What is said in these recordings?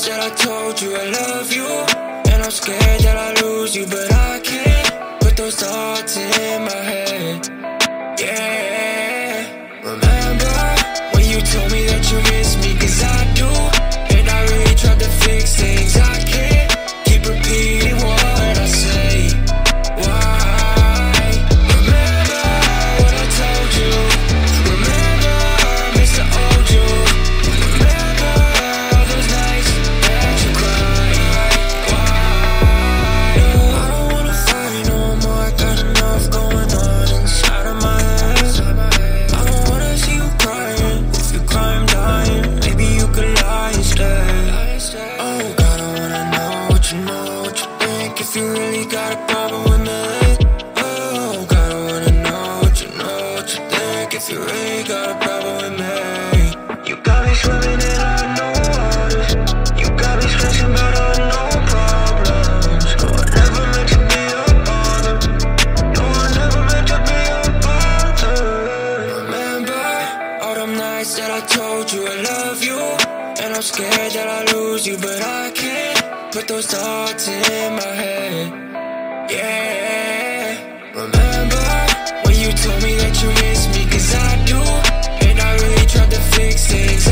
told you I love you. And I'm scared that I lose you But I can't put those thoughts in my head. Yeah. Remember when you told me that you miss me? Cause I do. And I really tried to fix things nights that I told you I love you. And I'm scared that I lose you But I can't put those thoughts in my head. Yeah. Remember when you told me that you miss me? Cause I do And I really tried to fix things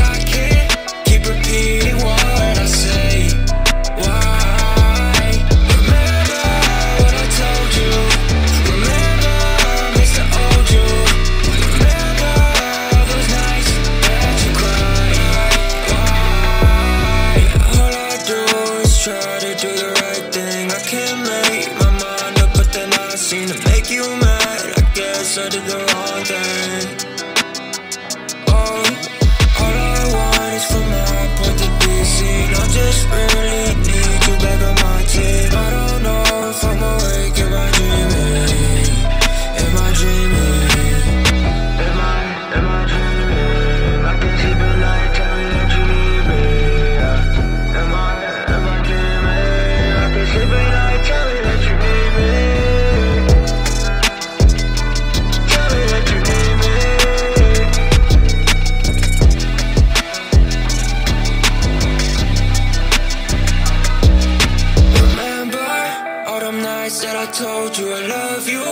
seem to make you mad. I guess I did the wrong thing nights that I told you I love you.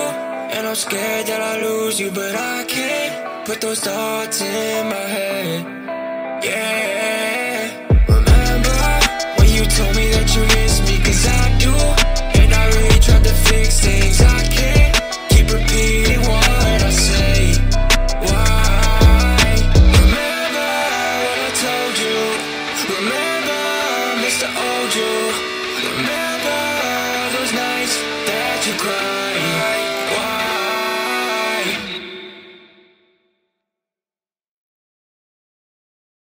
And I'm scared that I lose you But I can't put those thoughts in my head. Yeah. Remember when you told me that you miss me? Cause I do. And I really tried to fix things. I can't keep repeating what I say. Why? Remember what I told you. Remember Mr. Old you. Remember you cry.